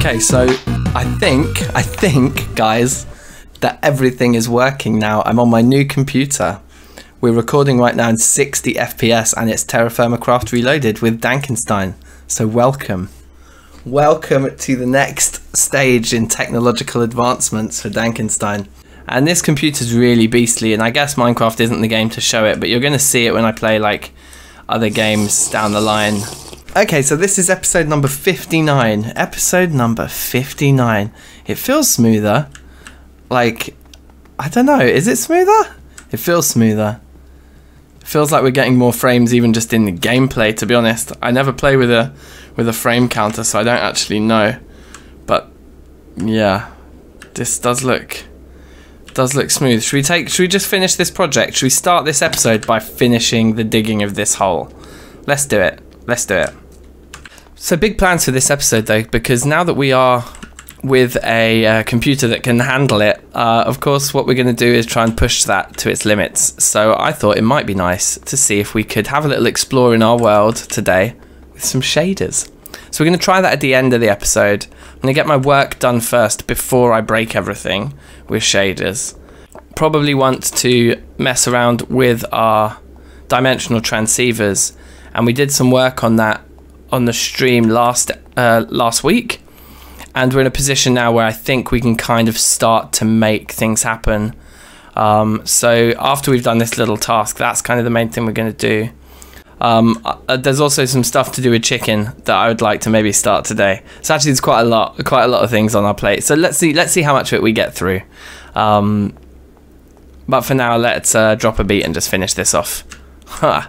Okay, so I think, I think, guys, that everything is working now. I'm on my new computer. We're recording right now in 60 FPS and it's Terra Firma Craft Reloaded with DankNStein. So welcome. Welcome to the next stage in technological advancements for DankNStein. And this computer's really beastly and I guess Minecraft isn't the game to show it, but you're going to see it when I play like other games down the line. Okay, so this is episode number 59. Episode number 59. It feels smoother. Like, I don't know, is it smoother? It feels smoother. It feels like we're getting more frames even just in the gameplay, to be honest. I never play with a with a frame counter, so I don't actually know. But yeah, this does look does look smooth. Should we take should we just finish this project? Should we start this episode by finishing the digging of this hole? Let's do it. Let's do it. So big plans for this episode though, because now that we are with a uh, computer that can handle it, uh, of course, what we're going to do is try and push that to its limits. So I thought it might be nice to see if we could have a little explore in our world today with some shaders. So we're going to try that at the end of the episode. I'm going to get my work done first before I break everything with shaders. Probably want to mess around with our dimensional transceivers, and we did some work on that on the stream last uh, last week and we're in a position now where I think we can kind of start to make things happen. Um, so after we've done this little task, that's kind of the main thing we're going to do. Um, uh, there's also some stuff to do with chicken that I would like to maybe start today. So actually, there's quite a lot, quite a lot of things on our plate. So let's see, let's see how much of it we get through. Um, but for now, let's uh, drop a beat and just finish this off. Huh.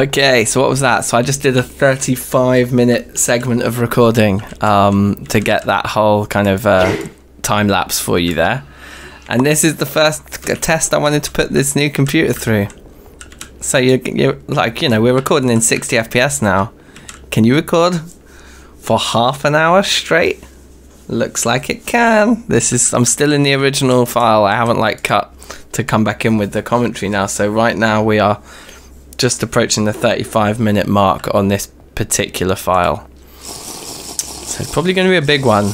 Okay, so what was that? So I just did a 35 minute segment of recording um, to get that whole kind of uh, time lapse for you there. And this is the first test I wanted to put this new computer through. So you you like you know we're recording in 60 FPS now. Can you record for half an hour straight? Looks like it can. This is I'm still in the original file. I haven't like cut to come back in with the commentary now. So right now we are just approaching the 35 minute mark on this particular file. So it's probably going to be a big one.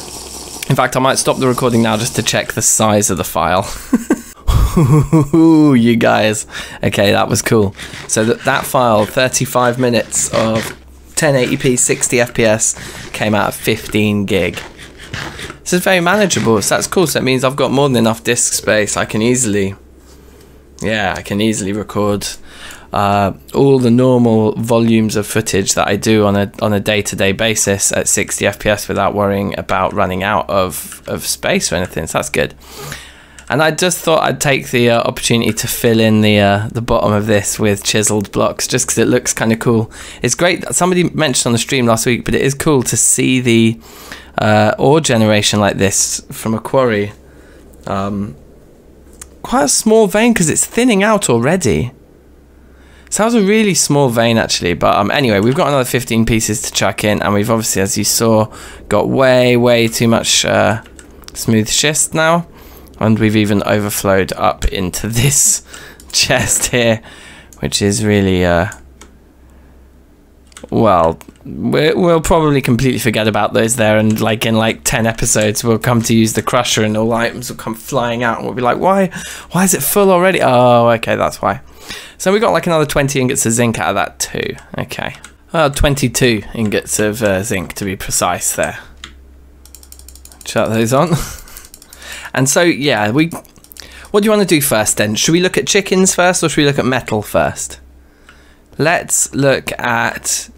In fact, I might stop the recording now just to check the size of the file. you guys. Okay, that was cool. So that, that file, 35 minutes of 1080p 60 FPS, came out of 15 gig. This is very manageable, so that's cool. So that means I've got more than enough disk space. I can easily, yeah, I can easily record uh, all the normal volumes of footage that I do on a on a day to day basis at 60 FPS without worrying about running out of of space or anything. So that's good. And I just thought I'd take the uh, opportunity to fill in the uh, the bottom of this with chiseled blocks, just because it looks kind of cool. It's great. That somebody mentioned on the stream last week, but it is cool to see the uh, ore generation like this from a quarry. Um, quite a small vein because it's thinning out already. So that was a really small vein actually, but um, anyway, we've got another 15 pieces to chuck in, and we've obviously, as you saw, got way, way too much uh, smooth schist now and we've even overflowed up into this chest here which is really uh well we'll probably completely forget about those there and like in like 10 episodes we'll come to use the crusher and all items will come flying out and we'll be like why why is it full already oh okay that's why so we got like another 20 ingots of zinc out of that too okay uh, 22 ingots of uh, zinc to be precise there shut those on And so, yeah, we. What do you want to do first then? Should we look at chickens first or should we look at metal first? Let's look at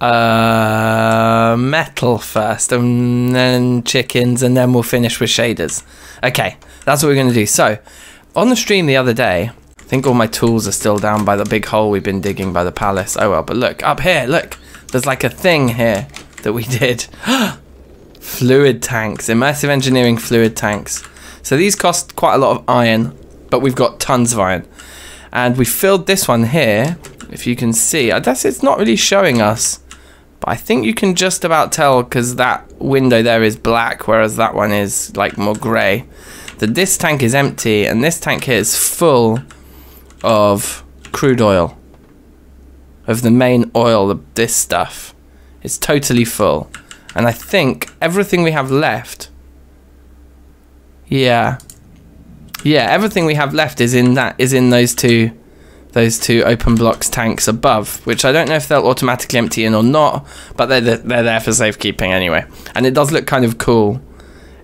uh, metal first and then chickens and then we'll finish with shaders. Okay, that's what we're going to do. So, on the stream the other day, I think all my tools are still down by the big hole we've been digging by the palace. Oh well, but look, up here, look, there's like a thing here that we did. Fluid tanks, immersive engineering fluid tanks. So these cost quite a lot of iron, but we've got tons of iron. And we filled this one here, if you can see. I guess it's not really showing us, but I think you can just about tell because that window there is black, whereas that one is like more grey. That this tank is empty, and this tank here is full of crude oil. Of the main oil, of this stuff. It's totally full. And I think everything we have left. Yeah. Yeah, everything we have left is in that is in those two those two open blocks tanks above, which I don't know if they'll automatically empty in or not, but they're they're there for safekeeping anyway. And it does look kind of cool.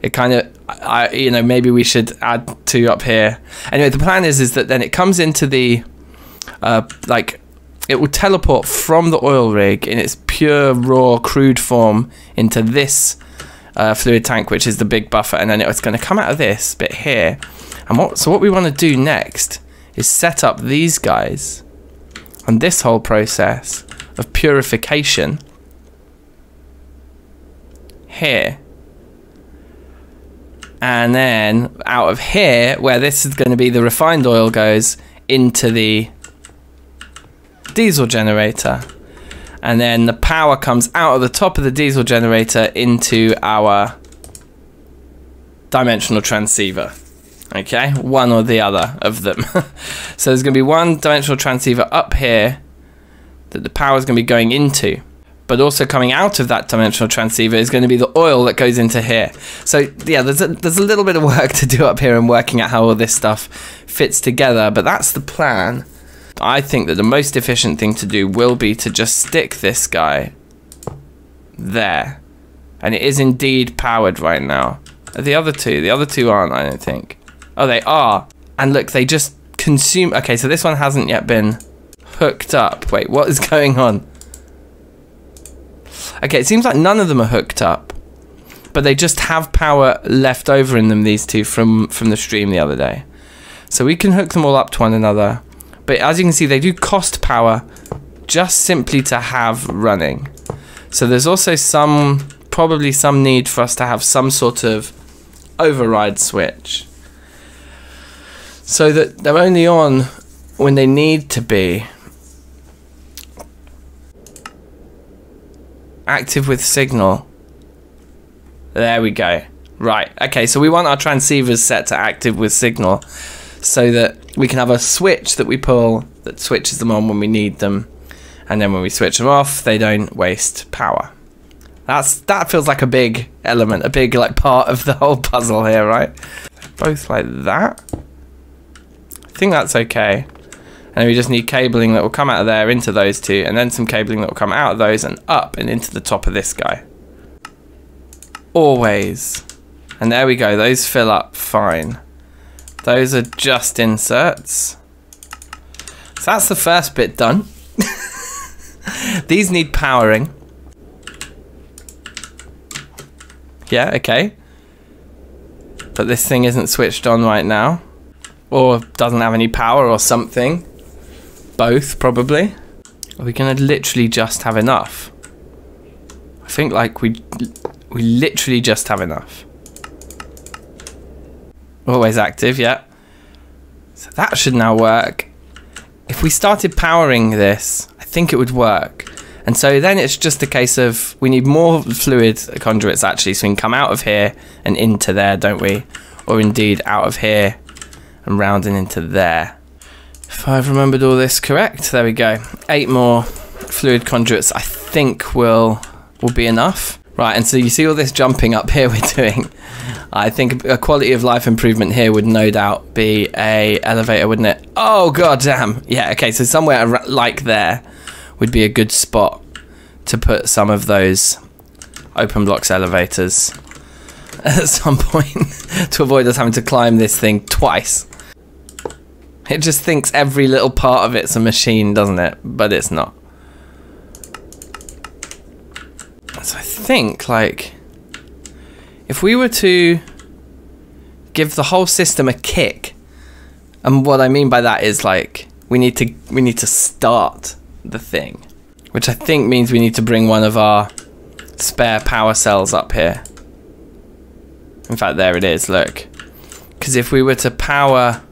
It kind of, I you know, maybe we should add two up here. Anyway, the plan is is that then it comes into the, uh, like it will teleport from the oil rig in its pure raw crude form into this uh, fluid tank, which is the big buffer, and then it's going to come out of this bit here. And what so what we want to do next is set up these guys and this whole process of purification here. And then out of here, where this is going to be the refined oil goes into the diesel generator. And then the power comes out of the top of the diesel generator into our dimensional transceiver. Okay, one or the other of them. so there's going to be one dimensional transceiver up here that the power is going to be going into. But also coming out of that dimensional transceiver is going to be the oil that goes into here. So yeah, there's a, there's a little bit of work to do up here and working out how all this stuff fits together. But that's the plan. I think that the most efficient thing to do will be to just stick this guy there. And it is indeed powered right now. The other two, the other two aren't, I don't think. Oh, they are. And look, they just consume... Okay, so this one hasn't yet been hooked up. Wait, what is going on? Okay, it seems like none of them are hooked up. But they just have power left over in them, these two, from, from the stream the other day. So we can hook them all up to one another. But as you can see, they do cost power just simply to have running. So there's also some, probably some need for us to have some sort of override switch. So that they're only on when they need to be. Active with signal. There we go. Right, okay, so we want our transceivers set to active with signal so that we can have a switch that we pull that switches them on when we need them. And then when we switch them off, they don't waste power. That's That feels like a big element, a big like part of the whole puzzle here, right? Both like that. Think that's okay. And we just need cabling that will come out of there into those two, and then some cabling that will come out of those and up and into the top of this guy. Always. And there we go, those fill up fine. Those are just inserts. So that's the first bit done. These need powering. Yeah, okay. But this thing isn't switched on right now. Or doesn't have any power or something. Both, probably. Are we gonna literally just have enough? I think like we we literally just have enough. Always active, yeah. So that should now work. If we started powering this, I think it would work. And so then it's just a case of we need more fluid conduits actually, so we can come out of here and into there, don't we? Or indeed out of here and rounding into there. If I've remembered all this correct, there we go. Eight more fluid conduits I think will will be enough. Right, and so you see all this jumping up here we're doing. I think a quality of life improvement here would no doubt be a elevator, wouldn't it? Oh god damn. Yeah, okay, so somewhere like there would be a good spot to put some of those open blocks elevators at some point to avoid us having to climb this thing twice. It just thinks every little part of it's a machine, doesn't it? But it's not. So I think, like, if we were to give the whole system a kick, and what I mean by that is like we need to we need to start the thing, which I think means we need to bring one of our spare power cells up here. In fact, there it is. Look, because if we were to power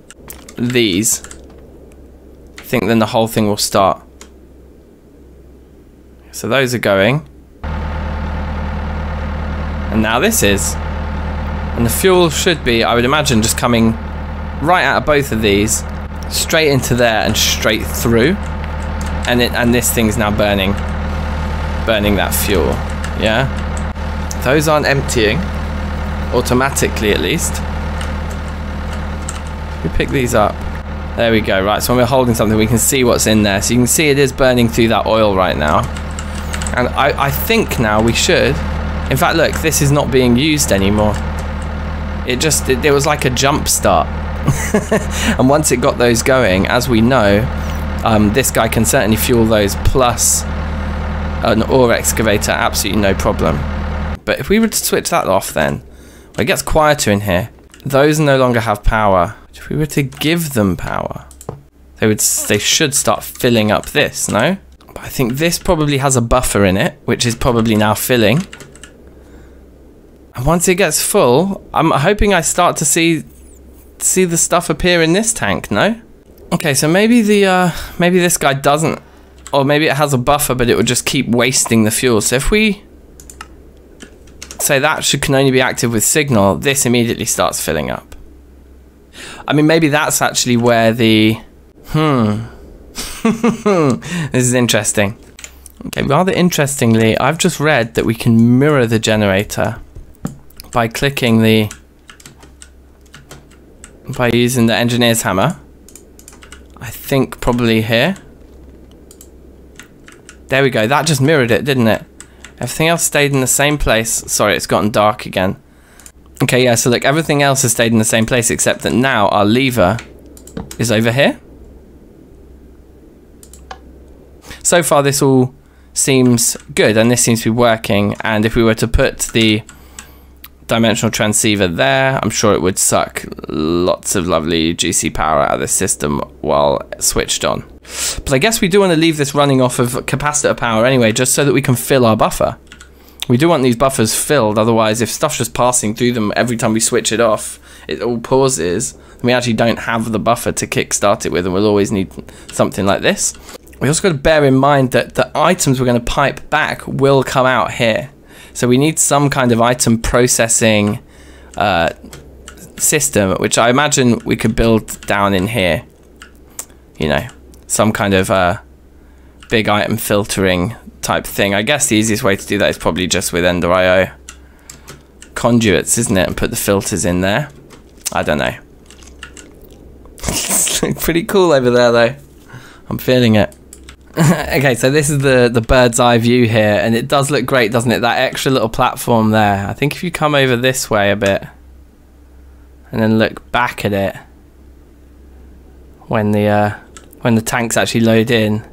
these, I think then the whole thing will start. So those are going. And now this is. And the fuel should be, I would imagine, just coming right out of both of these, straight into there and straight through. And it and this thing's now burning burning that fuel. Yeah? Those aren't emptying. Automatically at least. We pick these up. There we go, right, so when we're holding something we can see what's in there. So you can see it is burning through that oil right now. And I, I think now we should in fact, look, this is not being used anymore. It just, it, it was like a jump start. and once it got those going, as we know, um, this guy can certainly fuel those plus an ore excavator, absolutely no problem. But if we were to switch that off then, well, it gets quieter in here. Those no longer have power. If we were to give them power, they would, they should start filling up this, no? But I think this probably has a buffer in it, which is probably now filling. And once it gets full, I'm hoping I start to see see the stuff appear in this tank, no? Okay, so maybe the uh, maybe this guy doesn't or maybe it has a buffer but it will just keep wasting the fuel. So if we say that should can only be active with signal, this immediately starts filling up. I mean maybe that's actually where the hmm. This is interesting. Okay, rather interestingly, I've just read that we can mirror the generator by clicking the by using the engineer's hammer. I think probably here. There we go. That just mirrored it didn't it everything else stayed in the same place sorry it's gotten dark again okay yeah so look everything else has stayed in the same place except that now our lever is over here so far this all seems good and this seems to be working and if we were to put the dimensional transceiver there. I'm sure it would suck lots of lovely juicy power out of the system while switched on. But I guess we do want to leave this running off of capacitor power anyway, just so that we can fill our buffer. We do want these buffers filled, otherwise if stuff's just passing through them every time we switch it off, it all pauses. We actually don't have the buffer to kickstart it with, and we'll always need something like this. We also got to bear in mind that the items we're going to pipe back will come out here. So we need some kind of item processing uh, system, which I imagine we could build down in here. You know, some kind of uh, big item filtering type thing. I guess the easiest way to do that is probably just with Ender.io conduits, isn't it? And put the filters in there. I don't know. It's pretty cool over there though. I'm feeling it. okay, so this is the, the bird's eye view here, and it does look great, doesn't it? That extra little platform there. I think if you come over this way a bit, and then look back at it, when the uh, when the tanks actually load in,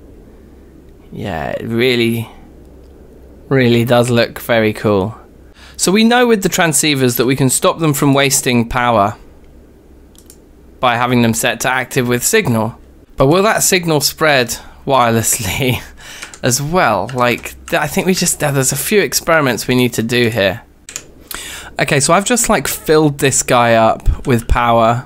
yeah, it really, really does look very cool. So we know with the transceivers that we can stop them from wasting power by having them set to active with signal. But will that signal spread wirelessly as well? Like, I think we just, there's a few experiments we need to do here. Okay, so I've just like filled this guy up with power.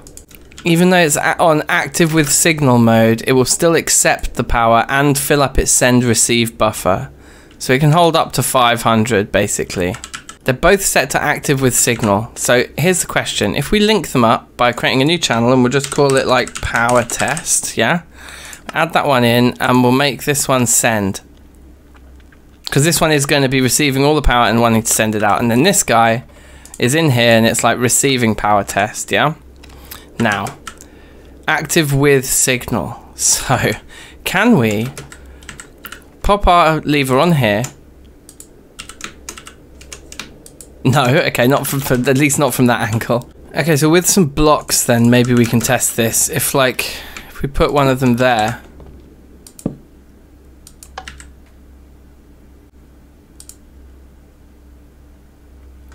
Even though it's on active with signal mode, it will still accept the power and fill up its send receive buffer. So it can hold up to 500 basically. They're both set to active with signal. So here's the question. If we link them up by creating a new channel and we'll just call it like power test, yeah? Add that one in and we'll make this one send. Because this one is going to be receiving all the power and wanting to send it out. And then this guy is in here and it's like receiving power test, yeah? Now, active with signal. So, can we pop our lever on here no, okay, not from, from, at least not from that angle. Okay, so with some blocks then maybe we can test this. If like if we put one of them there.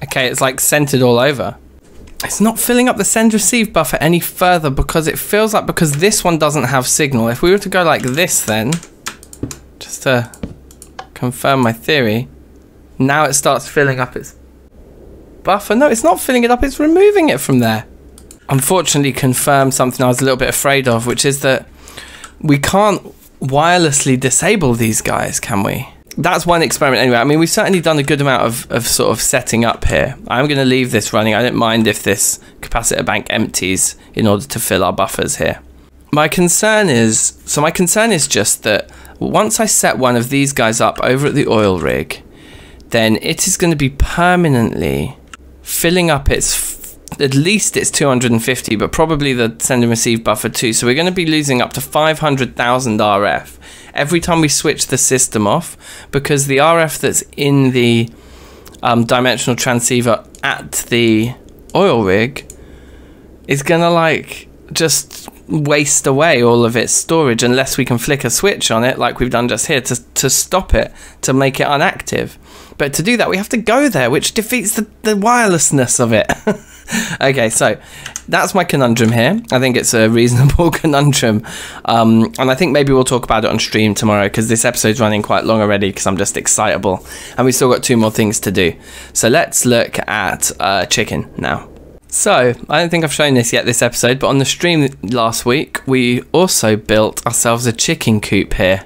Okay, it's like centered all over. It's not filling up the send receive buffer any further because it feels like because this one doesn't have signal. If we were to go like this then, just to confirm my theory, now it starts filling up its buffer. No, it's not filling it up, it's removing it from there. Unfortunately, confirmed something I was a little bit afraid of, which is that we can't wirelessly disable these guys, can we? That's one experiment anyway. I mean, we've certainly done a good amount of, of sort of setting up here. I'm going to leave this running. I don't mind if this capacitor bank empties in order to fill our buffers here. My concern is, so my concern is just that once I set one of these guys up over at the oil rig, then it is going to be permanently filling up its at least it's 250, but probably the send and receive buffer too. So we're going to be losing up to 500,000 RF every time we switch the system off because the RF that's in the um, dimensional transceiver at the oil rig is to like just waste away all of its storage unless we can flick a switch on it like we've done just here to, to stop it, to make it inactive. But to do that, we have to go there, which defeats the, the wirelessness of it. okay, so that's my conundrum here. I think it's a reasonable conundrum. Um, and I think maybe we'll talk about it on stream tomorrow because this episode's running quite long already because I'm just excitable. And we've still got two more things to do. So let's look at uh, chicken now. So, I don't think I've shown this yet this episode, but on the stream last week, we also built ourselves a chicken coop here.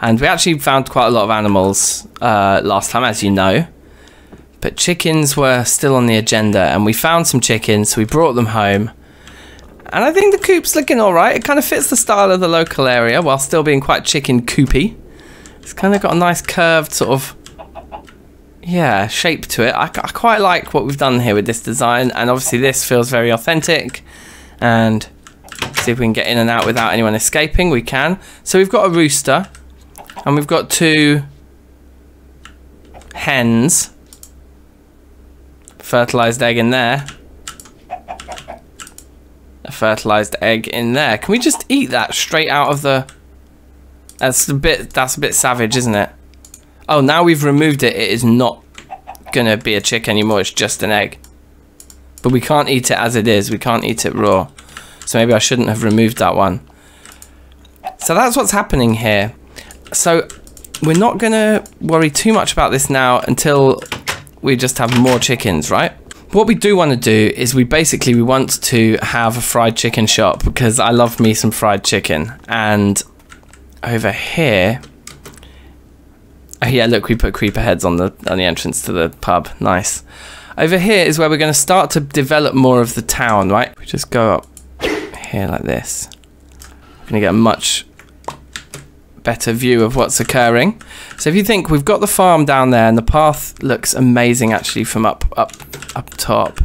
And we actually found quite a lot of animals uh, last time, as you know. But chickens were still on the agenda, and we found some chickens, so we brought them home. And I think the coop's looking alright. It kind of fits the style of the local area while still being quite chicken coopy. It's kind of got a nice curved sort of, yeah, shape to it. I, I quite like what we've done here with this design, and obviously this feels very authentic. And see if we can get in and out without anyone escaping. We can. So we've got a rooster. And we've got two hens. Fertilized egg in there. A fertilized egg in there. Can we just eat that straight out of the... That's a bit, that's a bit savage, isn't it? Oh, now we've removed it, it is not going to be a chick anymore. It's just an egg. But we can't eat it as it is. We can't eat it raw. So maybe I shouldn't have removed that one. So that's what's happening here. So we're not going to worry too much about this now until we just have more chickens, right? What we do want to do is we basically we want to have a fried chicken shop because I love me some fried chicken. And over here, oh yeah, look, we put creeper heads on the on the entrance to the pub. Nice. Over here is where we're going to start to develop more of the town, right? We just go up here like this. We're going to get a much better view of what's occurring. So if you think we've got the farm down there and the path looks amazing actually from up up up top.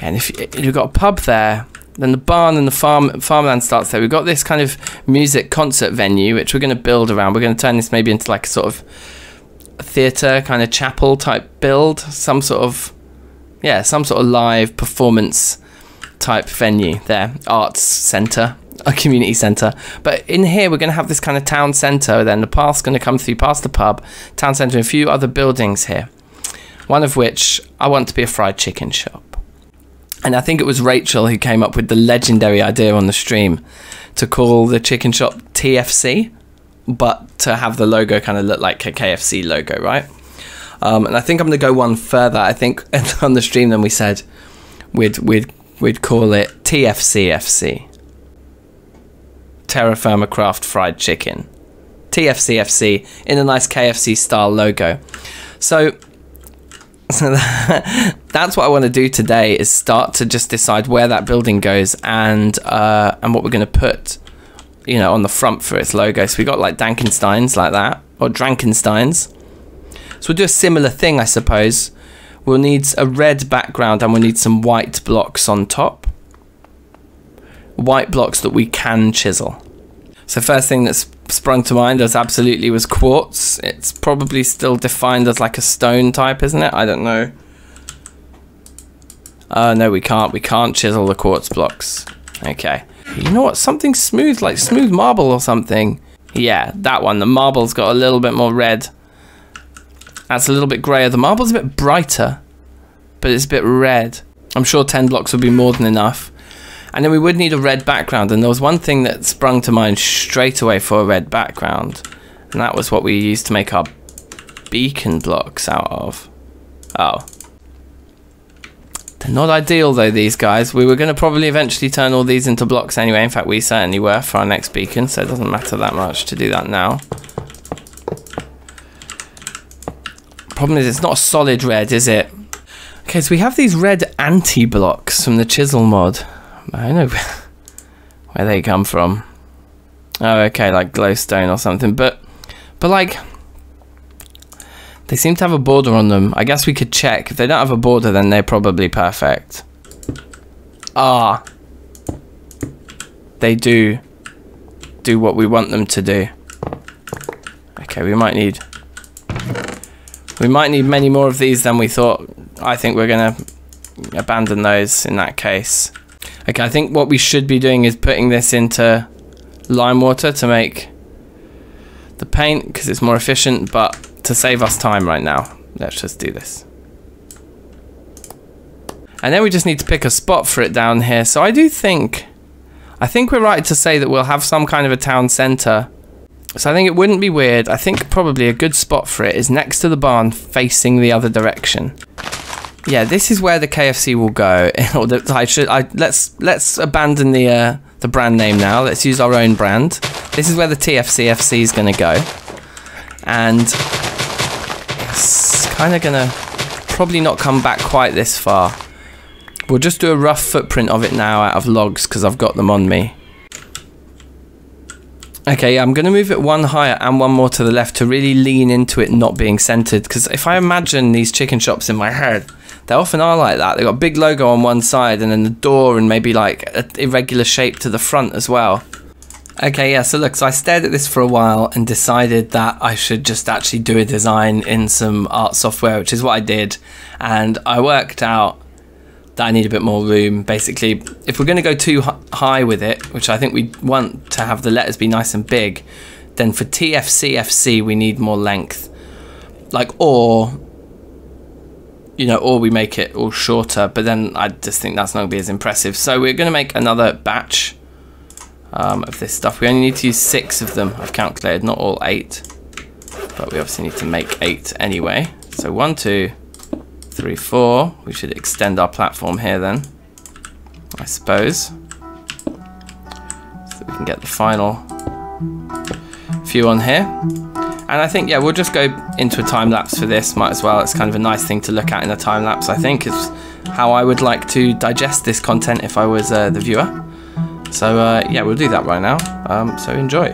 And if you've got a pub there, then the barn and the farm farmland starts there. We've got this kind of music concert venue which we're going to build around. We're going to turn this maybe into like a sort of theatre kind of chapel type build, some sort of yeah, some sort of live performance type venue there, arts centre, a community centre. But in here, we're going to have this kind of town centre. Then the path's going to come through past the pub, town centre, and a few other buildings here. One of which I want to be a fried chicken shop. And I think it was Rachel who came up with the legendary idea on the stream to call the chicken shop TFC but to have the logo kind of look like a KFC logo, right? Um, and I think I'm going to go one further. I think on the stream, then we said we'd we'd we'd call it TFCFC, Terra Firma Craft Fried Chicken, TFCFC in a nice KFC style logo. So. So that's what I want to do today is start to just decide where that building goes and uh, and what we're going to put you know, on the front for its logo. So we got like DankNSteins like that, or Drankensteins. So we'll do a similar thing, I suppose. We'll need a red background and we'll need some white blocks on top. White blocks that we can chisel. So first thing that's sprung to mind as absolutely was quartz. It's probably still defined as like a stone type, isn't it? I don't know. Uh, no, we can't. We can't chisel the quartz blocks. Okay. You know what? Something smooth, like smooth marble or something. Yeah, that one. The marble's got a little bit more red. That's a little bit grayer. The marble's a bit brighter, but it's a bit red. I'm sure 10 blocks would be more than enough. And then we would need a red background. And there was one thing that sprung to mind straight away for a red background. And that was what we used to make our beacon blocks out of. Oh, they're not ideal though, these guys. We were going to probably eventually turn all these into blocks anyway. In fact, we certainly were for our next beacon, so it doesn't matter that much to do that now. Problem is, it's not solid red, is it? Okay, so we have these red anti-blocks from the chisel mod. I don't know where they come from. Oh, okay, like glowstone or something. But, but like, they seem to have a border on them. I guess we could check. If they don't have a border, then they're probably perfect. Ah. They do do what we want them to do. Okay, we might need... We might need many more of these than we thought. I think we're going to abandon those in that case. Okay, I think what we should be doing is putting this into lime water to make the paint because it's more efficient, but to save us time right now, let's just do this. And then we just need to pick a spot for it down here. So I do think, I think we're right to say that we'll have some kind of a town centre. So I think it wouldn't be weird. I think probably a good spot for it is next to the barn facing the other direction. Yeah, this is where the KFC will go. or the, I should, I, let's let's abandon the uh, the brand name now. Let's use our own brand. This is where the TFCFC is going to go. And it's kind of gonna probably not come back quite this far. We'll just do a rough footprint of it now out of logs because I've got them on me. Okay, I'm going to move it one higher and one more to the left to really lean into it not being centered. Because if I imagine these chicken shops in my head, they often are like that. They've got a big logo on one side and then the door and maybe like an irregular shape to the front as well. Okay, yeah, so look, so I stared at this for a while and decided that I should just actually do a design in some art software, which is what I did. And I worked out that I need a bit more room. Basically, if we're going to go too high with it, which I think we want to have the letters be nice and big, then for TFCFC we need more length. Like, or, you know, or we make it all shorter, but then I just think that's not going to be as impressive. So we're going to make another batch um, of this stuff. We only need to use six of them, I've calculated, not all eight. But we obviously need to make eight anyway. So one, two, three, four. We should extend our platform here then, I suppose. So we can get the final few on here. And I think, yeah, we'll just go into a time lapse for this, might as well. It's kind of a nice thing to look at in a time lapse, I think, is how I would like to digest this content if I was uh, the viewer. So, uh, yeah, we'll do that right now. Um, so enjoy.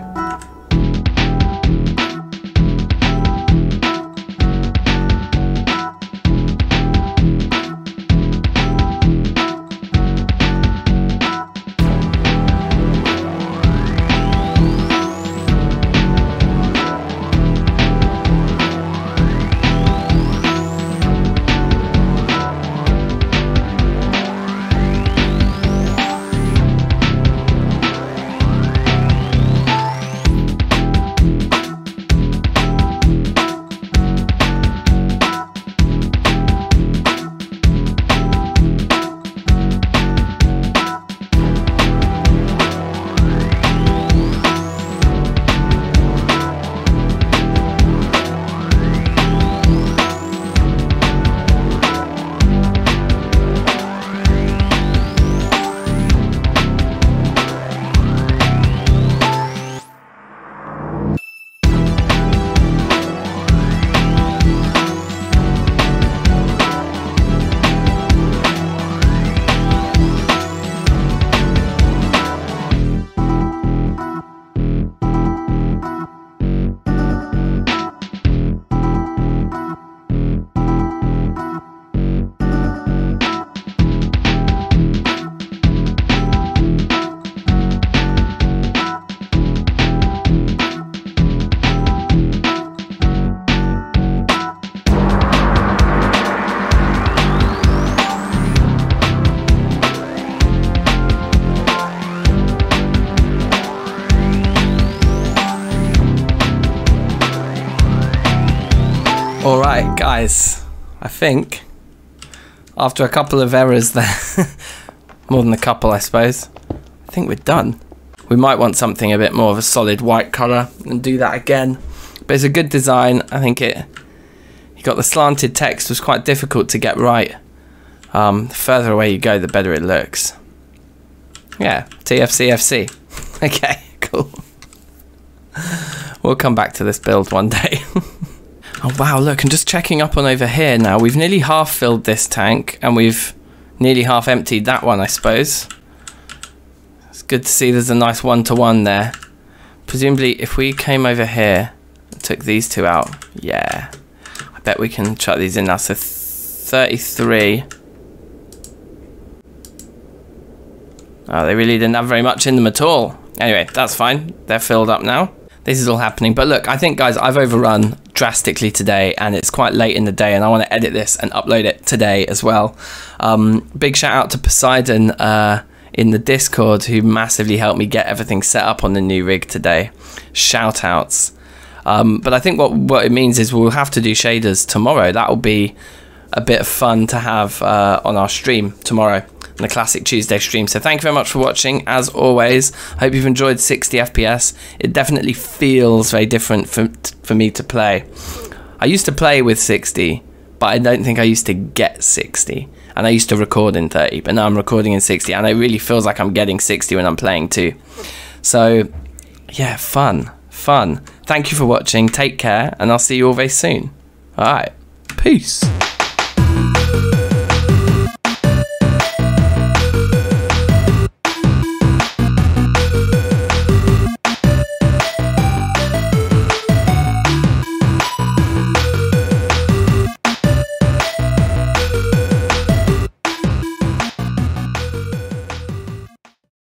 Guys, I think after a couple of errors there, more than a couple, I suppose, I think we're done. We might want something a bit more of a solid white colour and do that again. But it's a good design. I think it. You got the slanted text was quite difficult to get right. Um, the further away you go, the better it looks. Yeah, TFCFC. okay, cool. We'll come back to this build one day. Oh wow, look, and just checking up on over here now. We've nearly half filled this tank and we've nearly half emptied that one, I suppose. It's good to see there's a nice one-to-one -one there. Presumably, if we came over here and took these two out, yeah. I bet we can chuck these in now. So 33. Oh, they really didn't have very much in them at all. Anyway, that's fine. They're filled up now this is all happening. But look, I think, guys, I've overrun drastically today, and it's quite late in the day, and I want to edit this and upload it today as well. Um, big shout out to Poseidon uh, in the Discord who massively helped me get everything set up on the new rig today. Shout outs. Um, but I think what what it means is we'll have to do shaders tomorrow. That will be a bit of fun to have uh, on our stream tomorrow the Classic Tuesday stream. So thank you very much for watching. As always, I hope you've enjoyed 60 FPS. It definitely feels very different for, for me to play. I used to play with 60, but I don't think I used to get 60. And I used to record in 30, but now I'm recording in 60, and it really feels like I'm getting 60 when I'm playing too. So, yeah, fun, fun. Thank you for watching. Take care, and I'll see you all very soon. All right, peace.